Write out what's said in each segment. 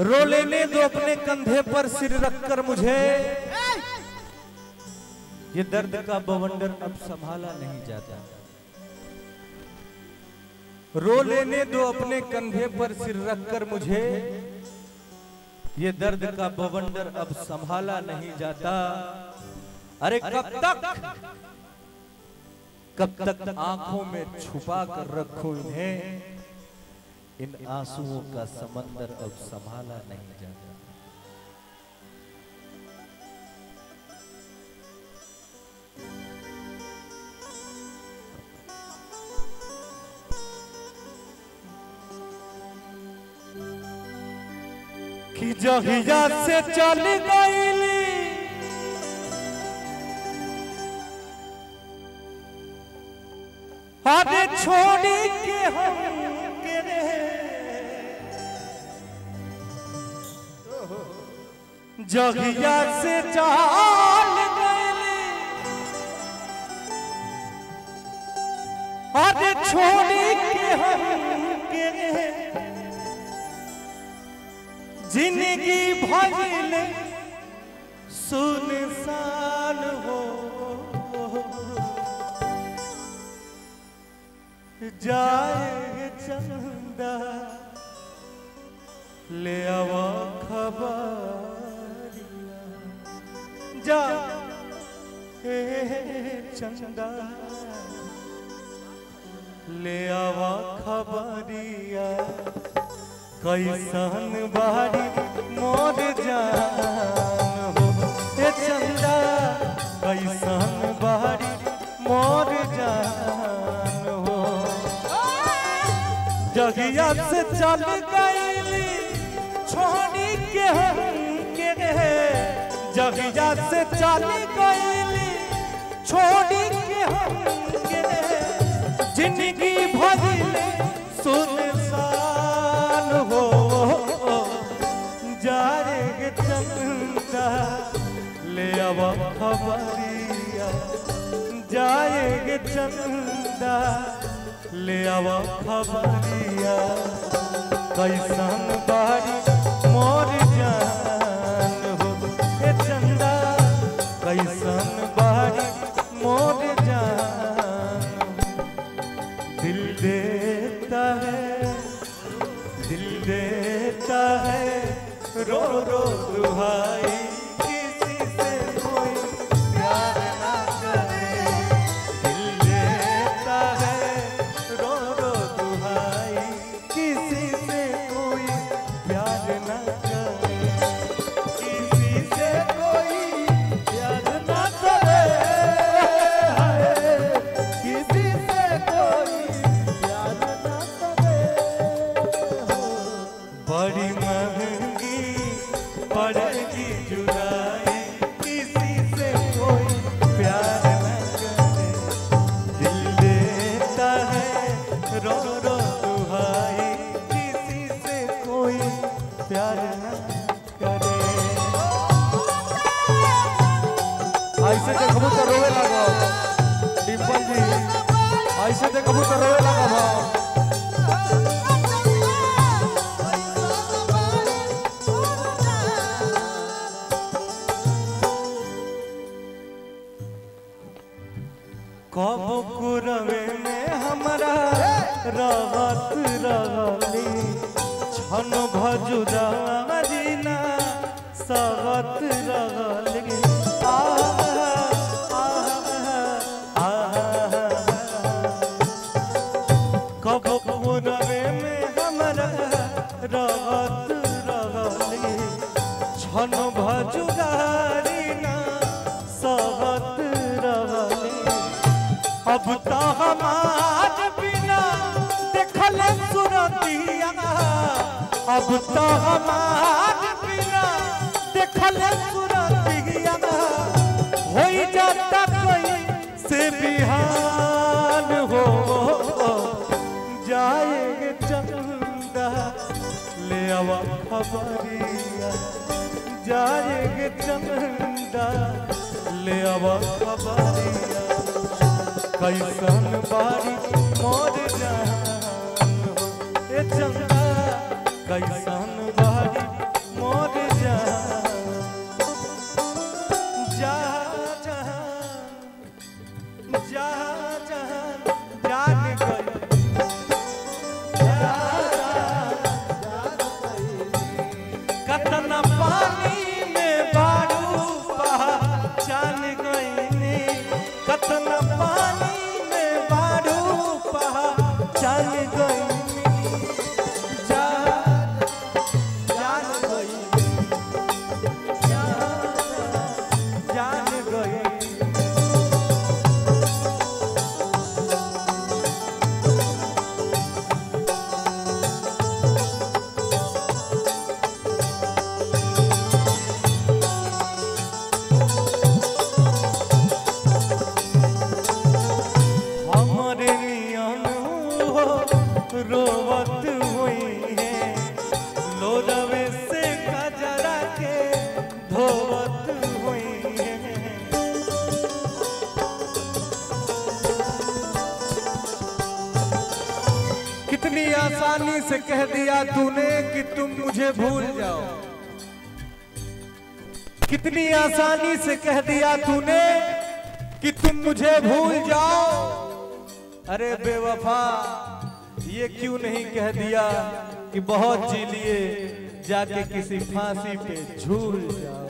रो लेने दो अपने कंधे पर सिर रखकर मुझे। ये दर्द का बवंडर अब संभाला नहीं जाता। रो लेने दो अपने कंधे पर सिर रखकर मुझे। ये दर्द का बवंडर अब संभाला नहीं जाता। अरे कब तक? कब तक आँखों में छुपा कर रखो इन्हें। इन आंसुओं का समंदर अब संभाला नहीं जाता। कि जहिया से चल गई अरे छोड़ी के हम जगिया से चाल गईली अरे छोड़ी के हम के ज़िंदगी भइल सुनसान हो। जाए चंदा, ले आवा खबर। जा। चंदा। ले आवा खबरिया। कैसन बारी मोर जान हो। ए चंदा। कैसन बारी मोर जान हो। जगिया से चल गईली, छोड़ी के हम के रे। से चल छोड़ी के ज़िंदगी भजिले सुनसान हो, जाएगे चंदा, ले अब खबरिया, जाएगे चंदा, ले अब खबरिया, कैसन बारी मोर जान रो रो दुहाई ऐसे तो रोवे लगो कब कुरवे में हमरा रहत रहली छन भजुरा। अब तो हमार बिना देखल सुरतिया अब तो हमार बिना देखल सुरतिया हो जाता कोई से बिहान हो जाएँगे चंदा, ले आवा खबरिया। जाएँगे चंदा, ले आवा खबरिया। कैसन बारी मोर जान। चंदा कैसन से कह दिया तूने कि तुम मुझे भूल जाओ। कितनी आसानी से कह दिया तूने कि तुम मुझे भूल जाओ। अरे बेवफा, ये क्यों नहीं कह दिया कि बहुत जी लिए जाके किसी फांसी पे झूल जाओ?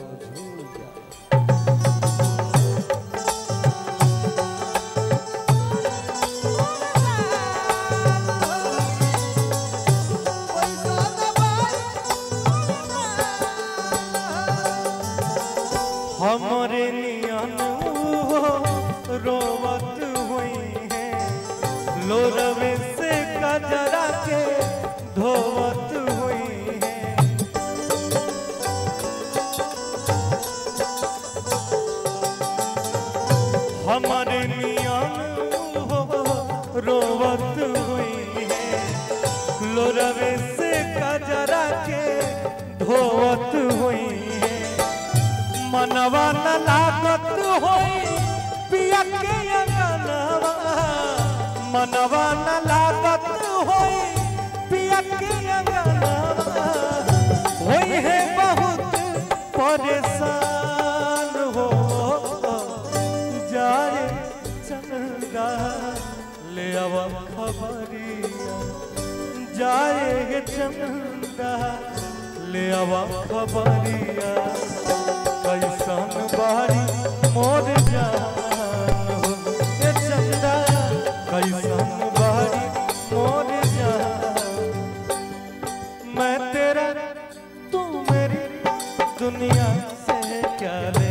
के मनवा न लागत होई होई है बहुत परेशान हो। जाए ले खबरिया। जाए चंदा, ले आव खबरिया। कैसन बारी दुनिया से क्या ले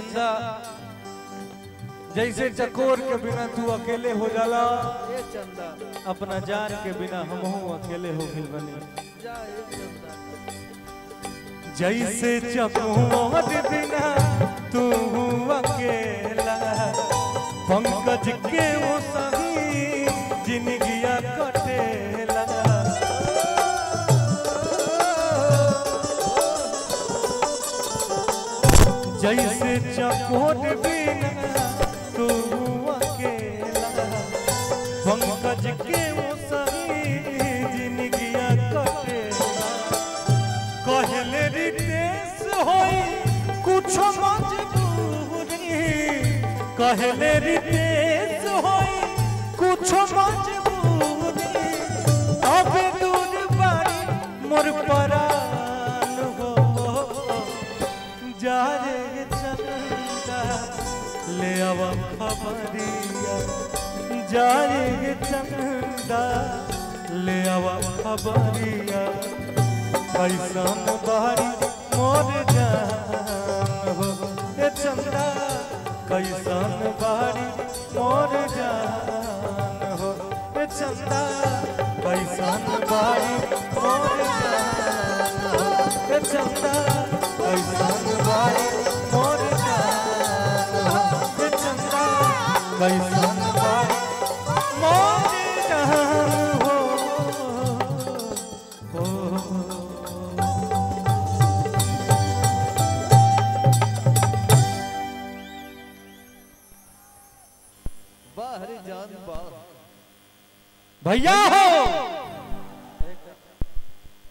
चंदा जैसे चकोर के बिना तू अकेले हो जाला, अपना जान के बिना हम अकेले हो गए बनी। जैसे चकोर बिना जैसे चकोर बिना तू अकेला पंकज के वो सही जिंदगिया कटेला कहले रितेश होई कुछ मजबूरी कहले रितेश होई कुछ मजबूरी अब दूर बारी मोर परान ले आवा खबरिया जा रे चंदा, ले आवा खबरिया कैसन बारी मोर जान हो ए चंदा कैसन बारी मोर जान हो ए चंदा कैसन बारी मोर जान हो ए चंदा कैसन बारी कैसन बारी